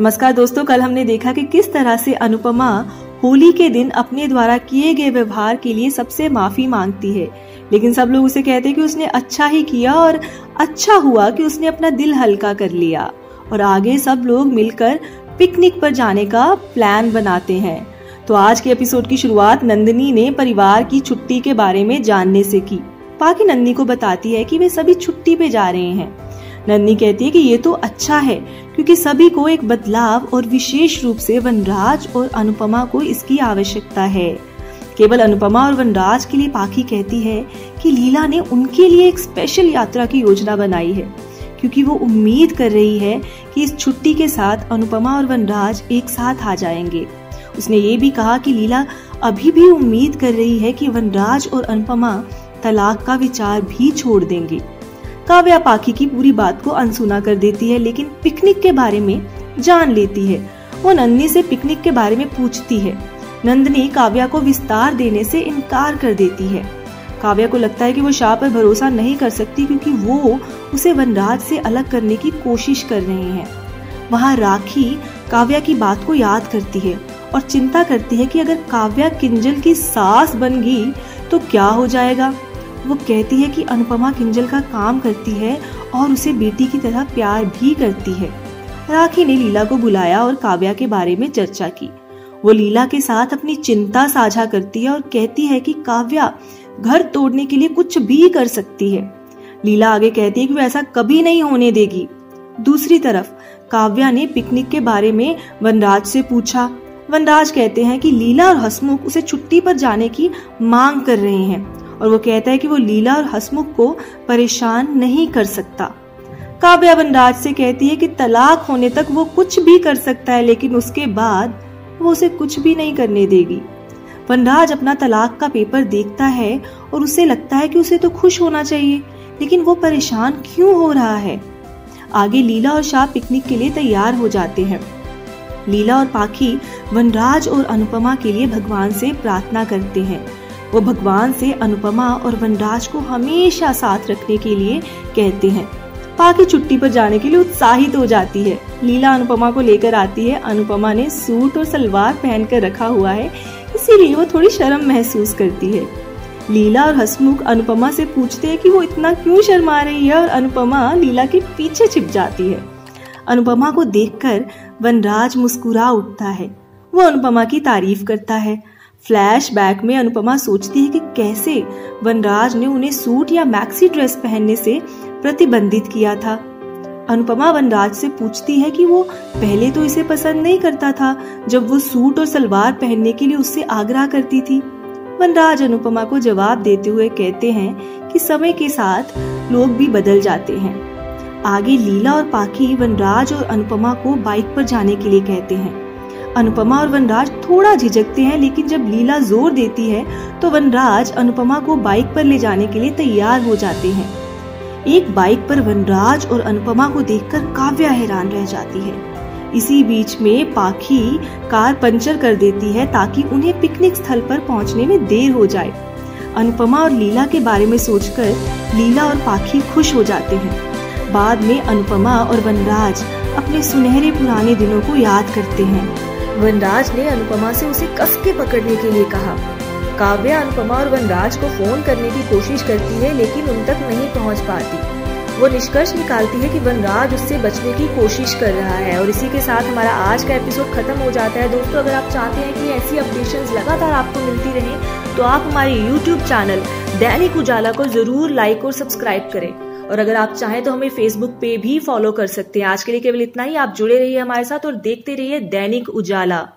नमस्कार दोस्तों, कल हमने देखा कि किस तरह से अनुपमा होली के दिन अपने द्वारा किए गए व्यवहार के लिए सबसे माफ़ी मांगती है। लेकिन सब लोग उसे कहते हैं कि उसने अच्छा ही किया और अच्छा हुआ कि उसने अपना दिल हल्का कर लिया। और आगे सब लोग मिलकर पिकनिक पर जाने का प्लान बनाते हैं। तो आज के एपिसोड की शुरुआत नंदिनी ने परिवार की छुट्टी के बारे में जानने से की। पाकी नंदिनी को बताती है कि वे सभी छुट्टी पे जा रहे हैं। नंदिनी कहती है कि ये तो अच्छा है, क्योंकि सभी को एक बदलाव और विशेष रूप से वनराज और अनुपमा को इसकी आवश्यकता है। केवल अनुपमा और वनराज के लिए पाखी कहती है कि लीला ने उनके लिए एक स्पेशल यात्रा की योजना बनाई है, क्योंकि वो उम्मीद कर रही है कि इस छुट्टी के साथ अनुपमा और वनराज एक साथ आ जाएँगे। उसने ये भी कहा कि लीला अभी भी उम्मीद कर रही है कि वनराज और अनुपमा तलाक का विचार भी छोड़ देंगे। काव्या पाखी की पूरी बात को अनसुना कर देती है, लेकिन पिकनिक के बारे में जान लेती है। वो नंदनी से पिकनिक के बारे में पूछती है। नंदनी काव्या को विस्तार देने से इनकार कर देती है। काव्या को लगता है कि वो शाह पर भरोसा नहीं कर सकती, क्योंकि वो उसे वनराज से अलग करने की कोशिश कर रहे हैं। वहाँ राखी काव्या की बात को याद करती है और चिंता करती है कि अगर काव्या किंजल की सास बन गई तो क्या हो जाएगा? वो कहती है कि अनुपमा किंजल का काम करती है और उसे बेटी की तरह प्यार भी करती है। राखी ने लीला को बुलाया और काव्या के बारे में चर्चा की। वो लीला के साथ अपनी चिंता साझा करती है और कहती है कि काव्या, घर तोड़ने के लिए कुछ भी कर सकती है। लीला आगे कहती है कि वो ऐसा कभी नहीं होने देगी। दूसरी तरफ़, काव्या ने पिकनिक के बारे में वनराज से पूछा। वनराज कहते हैं कि लीला और हसमुख उसे छुट्टी पर जाने की मांग कर रहे हैं। और वो कहता है कि वो लीला और हसमुख को परेशान नहीं कर सकता। काव्या वनराज से कहती है कि तलाक होने तक वो कुछ भी कर सकता है, लेकिन उसके बाद वो उसे कुछ भी नहीं करने देगी। वनराज अपना तलाक का पेपर देखता है और उसे लगता है कि उसे तो खुश होना चाहिए, लेकिन वो परेशान क्यों हो रहा है? आगे लीला और शाह पिकनिक के लिए तैयार हो जाते हैं। लीला और पाखी वनराज और अनुपमा के लिए भगवान से प्रार्थना करते हैं। वो भगवान से अनुपमा और वनराज को हमेशा साथ रखने के लिए कहते हैं। पाकी छुट्टी पर जाने के लिए उत्साहित हो जाती है। लीला अनुपमा को लेकर आती है। अनुपमा ने सूट और सलवार पहनकर रखा हुआ है। इसीलिए वो थोड़ी शर्म महसूस करती है। लीला और हसमुख अनुपमा से पूछते हैं कि वो इतना क्यों शर्मा रही है और अनुपमा लीला के पीछे छिप जाती है। अनुपमा को देखकर वनराज मुस्कुरा उठता है। वो अनुपमा की तारीफ़ करता है। फ्लैशबैक में अनुपमा सोचती है कि कैसे वनराज ने उन्हें सूट या मैक्सी ड्रेस पहनने से प्रतिबंधित किया था। अनुपमा वनराज से पूछती है कि वो पहले तो इसे पसंद नहीं करता था, जब वो सूट और सलवार पहनने के लिए उससे आग्रह करती थी। वनराज अनुपमा को जवाब देते हुए कहते हैं कि समय के साथ लोग भी बदल जाते हैं। आगे लीला और पाखी वनराज और अनुपमा को बाइक पर जाने के लिए कहते हैं। अनुपमा और वनराज थोड़ा झिझकते हैं, लेकिन जब लीला ज़ोर देती है तो वनराज अनुपमा को बाइक पर ले जाने के लिए तैयार हो जाते हैं। एक बाइक पर वनराज और अनुपमा को देखकर काव्या हैरान रह जाती है। इसी बीच में पाखी कार पंचर कर देती है ताकि उन्हें पिकनिक स्थल पर पहुँचने में देर हो जाए। अनुपमा और लीला के बारे में सोचकर लीला और पाखी खुश हो जाते हैं। बाद में अनुपमा और वनराज अपने सुनहरे पुराने दिनों को याद करते हैं। वनराज ने अनुपमा से उसे कस के पकड़ने के लिए कहा। काव्या अनुपमा और वनराज को फ़ोन करने की कोशिश करती है, लेकिन उन तक नहीं पहुँच पाती। वो निष्कर्ष निकालती है कि वनराज उससे बचने की कोशिश कर रहा है और इसी के साथ हमारा आज का एपिसोड खत्म हो जाता है। दोस्तों, अगर आप चाहते हैं कि ऐसी अपडेशन लगातार आपको मिलती रहे तो आप हमारे यूट्यूब चैनल दैनिक उजाला को ज़रूर लाइक और सब्सक्राइब करें। और अगर आप चाहें तो हमें फेसबुक पे भी फॉलो कर सकते हैं। आज के लिए केवल इतना ही। आप जुड़े रहिए हमारे साथ और देखते रहिए दैनिक उजाला।